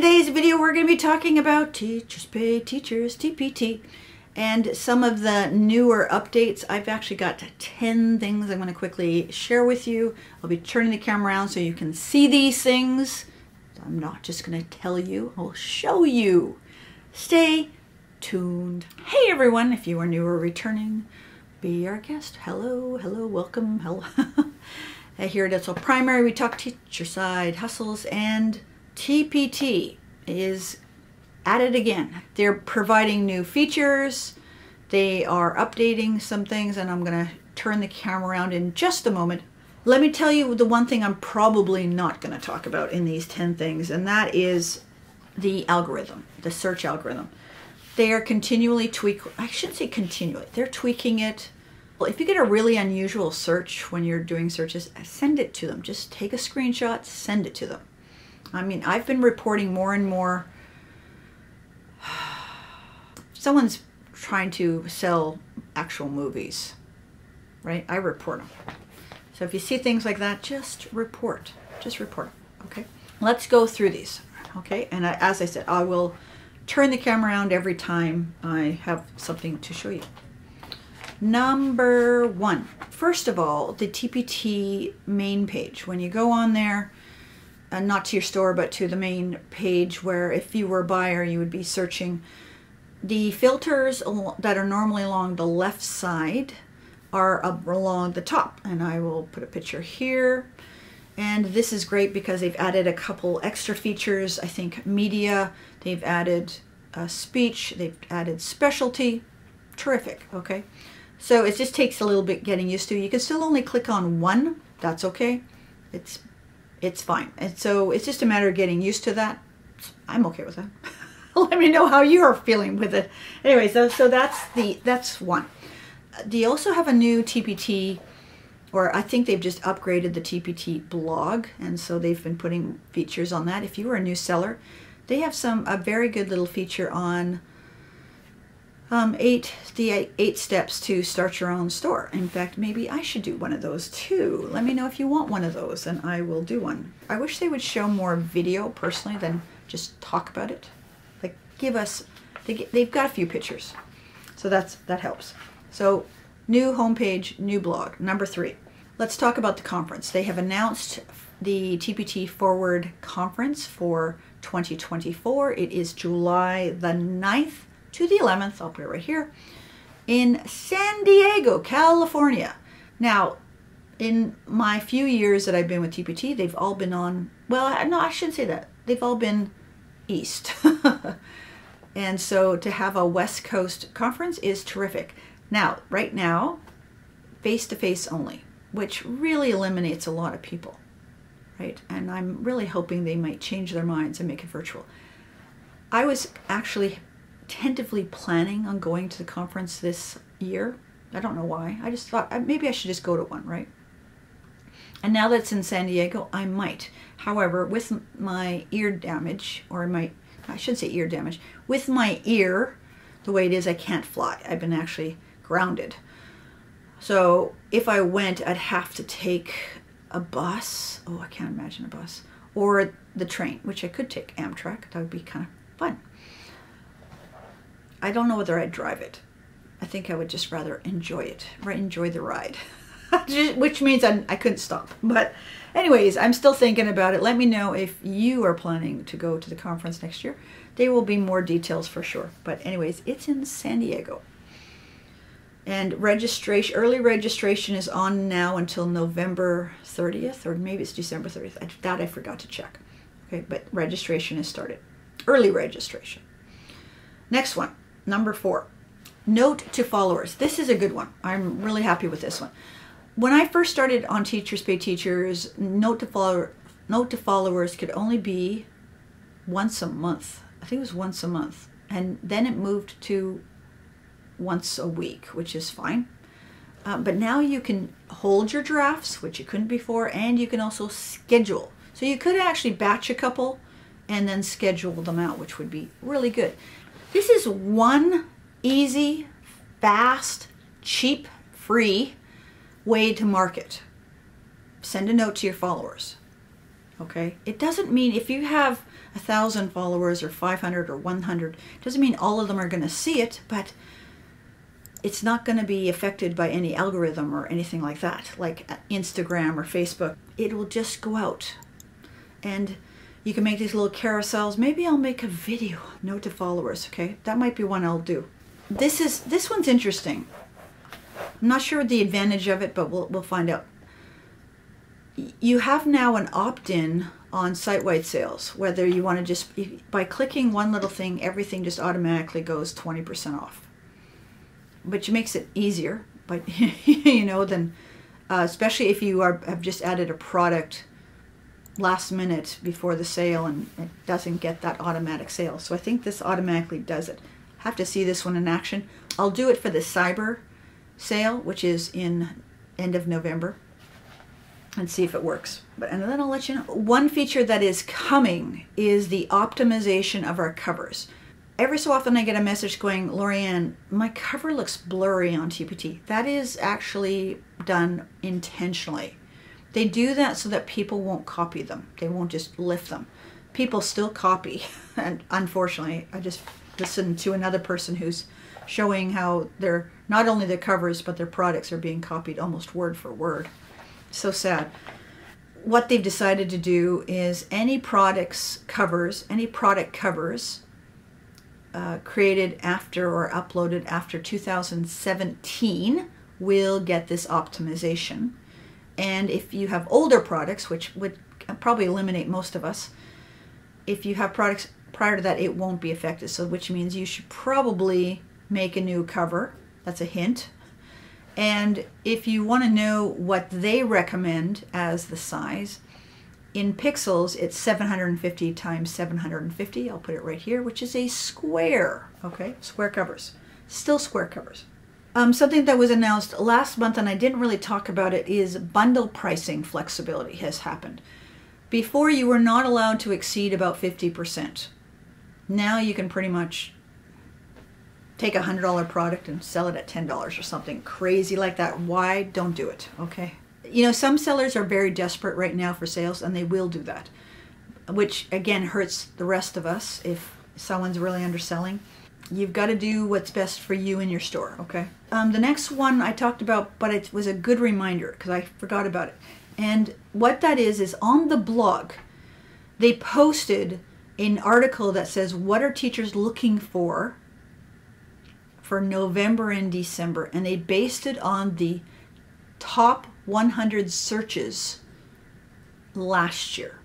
today's video, we're going to be talking about Teachers Pay Teachers, TPT, and some of the newer updates. I've actually got 10 things I'm going to quickly share with you. I'll be turning the camera around so you can see these things. I'm not just going to tell you, I'll show you. Stay tuned. Hey everyone, if you are new or returning, be our guest. Hello, hello, welcome, hello. Here at It's All Primary, we talk teacher side hustles and TPT is at it again. They're providing new features. They are updating some things and I'm going to turn the camera around in just a moment. Let me tell you the one thing I'm probably not going to talk about in these 10 things and that is the algorithm, the search algorithm. They are continually tweak. I shouldn't say continually. They're tweaking it. Well, if you get a really unusual search when you're doing searches, send it to them. Just take a screenshot, send it to them I mean, I've been reporting more and more. Someone's trying to sell actual movies, right? I report them. So if you see things like that, just report. Just report okay? Let's go through these, okay? And I, as I said, I will turn the camera around every time I have something to show you. Number one, first of all, the TPT main page. When you go on there, not to your store, but to the main page where if you were a buyer, you would be searching. The filters that are normally along the left side are along the top. And I will put a picture here. And this is great because they've added a couple extra features. I think media, they've added uh, speech, they've added specialty. Terrific, okay? So it just takes a little bit getting used to. You can still only click on one. That's okay. It's it's fine. And so it's just a matter of getting used to that. I'm okay with that. Let me know how you're feeling with it. Anyway, so so that's the that's one. They also have a new TPT, or I think they've just upgraded the TPT blog, and so they've been putting features on that. If you are a new seller, they have some a very good little feature on um, eight the eight, steps to start your own store. In fact, maybe I should do one of those too. Let me know if you want one of those and I will do one. I wish they would show more video personally than just talk about it. Like give us, they, they've got a few pictures. So that's that helps. So new homepage, new blog. Number three, let's talk about the conference. They have announced the TPT Forward Conference for 2024. It is July the 9th to the 11th, I'll put it right here, in San Diego, California. Now, in my few years that I've been with TPT, they've all been on, well, no, I shouldn't say that. They've all been east. and so to have a West Coast conference is terrific. Now, right now, face-to-face -face only, which really eliminates a lot of people, right? And I'm really hoping they might change their minds and make it virtual. I was actually tentatively planning on going to the conference this year. I don't know why. I just thought uh, maybe I should just go to one, right? And now that it's in San Diego, I might. However, with my ear damage, or my, I should say ear damage, with my ear, the way it is, I can't fly. I've been actually grounded. So if I went, I'd have to take a bus. Oh, I can't imagine a bus. Or the train, which I could take Amtrak. That would be kind of fun. I don't know whether I'd drive it. I think I would just rather enjoy it, or enjoy the ride, which means I, I couldn't stop. But anyways, I'm still thinking about it. Let me know if you are planning to go to the conference next year. There will be more details for sure. But anyways, it's in San Diego. And registration, early registration is on now until November 30th, or maybe it's December 30th. That I forgot to check. Okay, but registration is started. Early registration. Next one. Number four, note to followers. This is a good one. I'm really happy with this one. When I first started on Teachers Pay Teachers, note to follower, note to followers could only be once a month. I think it was once a month. And then it moved to once a week, which is fine. Uh, but now you can hold your drafts, which you couldn't before, and you can also schedule. So you could actually batch a couple and then schedule them out, which would be really good. This is one easy, fast, cheap, free way to market. Send a note to your followers. Okay? It doesn't mean if you have a thousand followers or 500 or 100, doesn't mean all of them are going to see it, but it's not going to be affected by any algorithm or anything like that, like Instagram or Facebook. It will just go out. And you can make these little carousels. Maybe I'll make a video, note to followers, okay? That might be one I'll do. This is this one's interesting. I'm not sure the advantage of it, but we'll we'll find out. You have now an opt-in on site-wide sales, whether you want to just by clicking one little thing, everything just automatically goes 20% off which makes it easier. But you know, then uh, especially if you are have just added a product last minute before the sale and it doesn't get that automatic sale. So I think this automatically does it. Have to see this one in action. I'll do it for the cyber sale, which is in end of November, and see if it works. But and then I'll let you know. One feature that is coming is the optimization of our covers every so often I get a message going, Lorianne, my cover looks blurry on TPT. That is actually done intentionally. They do that so that people won't copy them. They won't just lift them. People still copy. And unfortunately, I just listened to another person who's showing how they're not only their covers, but their products are being copied almost word for word. So sad. What they've decided to do is any products covers, any product covers uh, created after or uploaded after 2017 will get this optimization. And if you have older products, which would probably eliminate most of us, if you have products prior to that, it won't be affected. So, which means you should probably make a new cover. That's a hint. And if you want to know what they recommend as the size, in pixels, it's 750 times 750. I'll put it right here, which is a square. Okay, square covers. Still square covers. Um, something that was announced last month, and I didn't really talk about it, is bundle pricing flexibility has happened. Before, you were not allowed to exceed about 50%. Now you can pretty much take a $100 product and sell it at $10 or something crazy like that. Why? Don't do it, okay? you know, some sellers are very desperate right now for sales, and they will do that, which again hurts the rest of us if someone's really underselling. You've got to do what's best for you in your store, okay? Um, the next one I talked about, but it was a good reminder because I forgot about it. And what that is, is on the blog, they posted an article that says, What are teachers looking for for November and December? And they based it on the top 100 searches last year.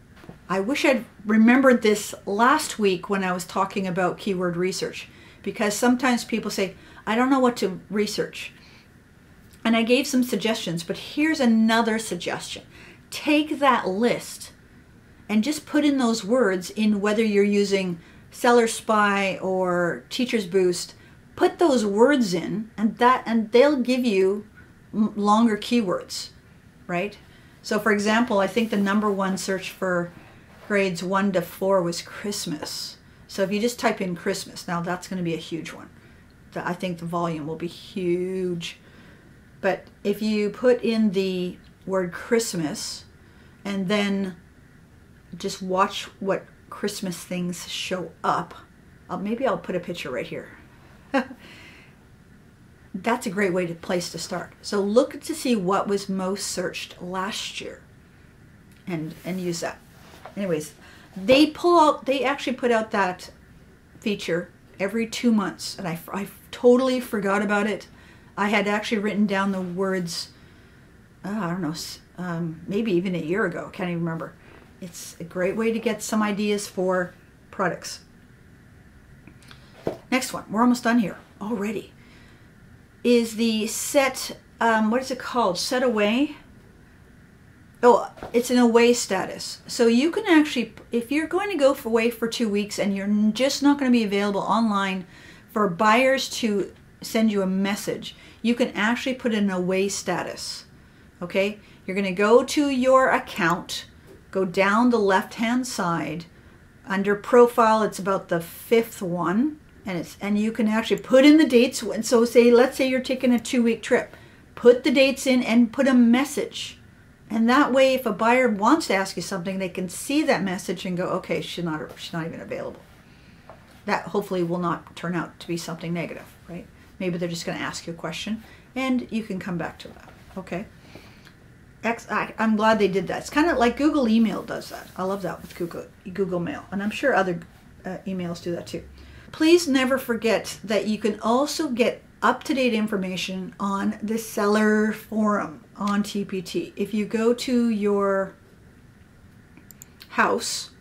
I wish I'd remembered this last week when I was talking about keyword research because sometimes people say, I don't know what to research. And I gave some suggestions, but here's another suggestion. Take that list and just put in those words in whether you're using SellerSpy or Teachers Boost. Put those words in and that and they'll give you longer keywords right? So, for example, I think the number one search for grades one to four was Christmas. So, if you just type in Christmas, now that's going to be a huge one. I think the volume will be huge. But if you put in the word Christmas and then just watch what Christmas things show up, uh, maybe I'll put a picture right here. that's a great way to place to start. So look to see what was most searched last year and and use that. Anyways, they pull out they actually put out that feature every 2 months and I I totally forgot about it. I had actually written down the words uh, I don't know, um, maybe even a year ago, can't even remember. It's a great way to get some ideas for products. Next one, we're almost done here already is the set, um, what is it called? Set away? Oh, it's an away status. So you can actually, if you're going to go away for two weeks and you're just not going to be available online for buyers to send you a message, you can actually put in away status. Okay? You're going to go to your account, go down the left hand side. Under profile, it's about the fifth one and it's and you can actually put in the dates and so say let's say you're taking a two week trip put the dates in and put a message And that way, if a buyer wants to ask you something, they can see that message and go, okay, she's not, she's not even available. That hopefully will not turn out to be something negative, right? Maybe they're just going to ask you a question and you can come back to that, okay? I, am glad they did that. It's kind of like Google Email does that. I love that with Google, Google Mail. And I'm sure other uh, emails do that too. Please never forget that you can also get up-to-date information on the seller forum on TPT. If you go to your house,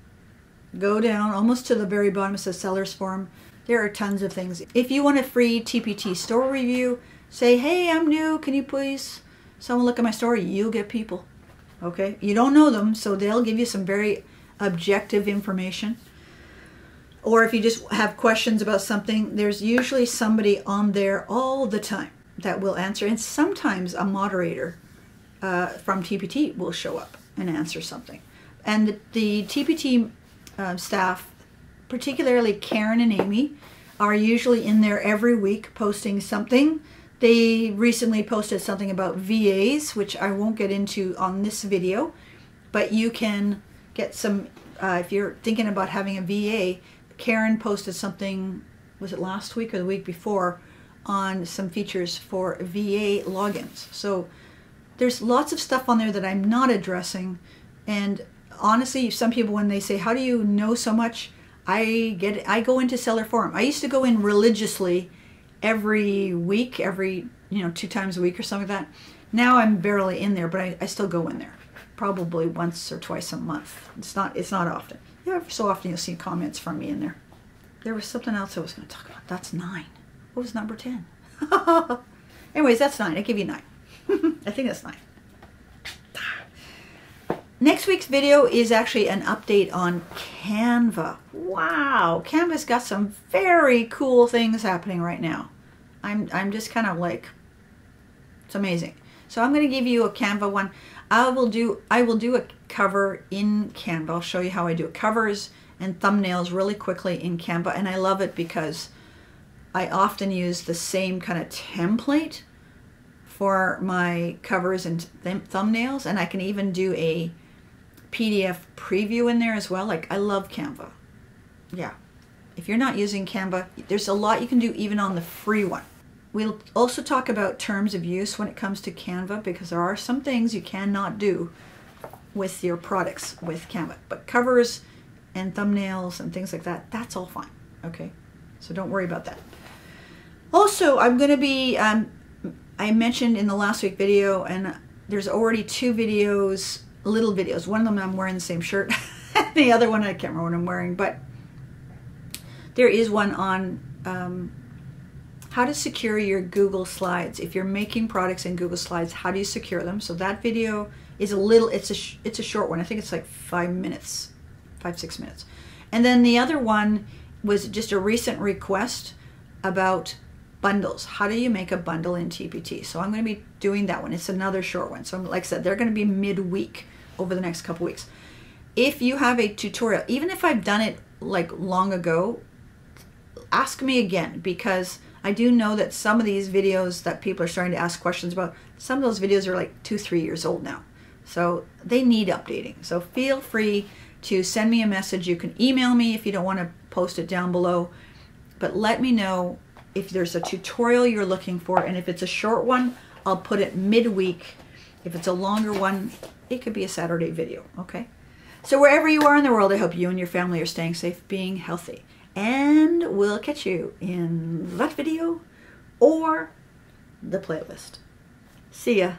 go down almost to the very bottom, it says Sellers forum. There are tons of things. If you want a free TPT store review, say, hey, I'm new, can you please someone look at my store? You'll get people, okay? You don't know them, so they'll give you some very objective information. Or if you just have questions about something, there's usually somebody on there all the time that will answer. And sometimes a moderator uh, from TPT will show up and answer something. And the, the TPT uh, staff, particularly Karen and Amy, are usually in there every week posting something. They recently posted something about VAs, which I won't get into on this video, but you can get some, uh, if you're thinking about having a VA, Karen posted something, was it last week or the week before, on some features for VA logins. So there's lots of stuff on there that I'm not addressing. And honestly, some people, when they say, how do you know so much? I get, I go into seller forum. I used to go in religiously every week, every, you know, two times a week or something like that. Now I'm barely in there, but I, I still go in there probably once or twice a month. It's not, it's not often. Yeah, every so often you'll see comments from me in there. There was something else I was going to talk about. That's nine. What was number 10? Anyways, that's nine. I give you nine. I think that's nine. Next week's video is actually an update on Canva. Wow, Canva's got some very cool things happening right now. I'm, I'm just kind of like, it's amazing. So I'm going to give you a Canva one. I will do I will do a cover in Canva. I'll show you how I do covers and thumbnails really quickly in Canva, and I love it because I often use the same kind of template for my covers and th thumbnails and I can even do a PDF preview in there as well. Like I love Canva. Yeah. If you're not using Canva, there's a lot you can do even on the free one. We'll also talk about terms of use when it comes to Canva because there are some things you cannot do with your products with Canva. But covers and thumbnails and things like that, that's all fine. Okay. So don't worry about that. Also, I'm going to be um, I mentioned in the last week video, and there's already two videos, little videos. One of them I'm wearing the same shirt. the other one I can't remember what I'm wearing, but there is one on um, how to secure your Google Slides. If you're making products in Google Slides, how do you secure them? So that video is a little, it's a, it's a short one. I think it's like five minutes, five, six minutes. And then the other one was just a recent request about bundles. How do you make a bundle in TPT? So I'm going to be doing that one. It's another short one. So like I said, they're going to be midweek over the next couple weeks. If you have a tutorial, even if I've done it like long ago, ask me again because I do know that some of these videos that people are starting to ask questions about, some of those videos are like two, three years old now. So they need updating. So feel free to send me a message. You can email me if you don't want to post it down below. But let me know if there's a tutorial you're looking for, and if it's a short one, I'll put it midweek. If it's a longer one, it could be a Saturday video, okay? So wherever you are in the world, I hope you and your family are staying safe, being healthy. And we'll catch you in that video or the playlist. See ya.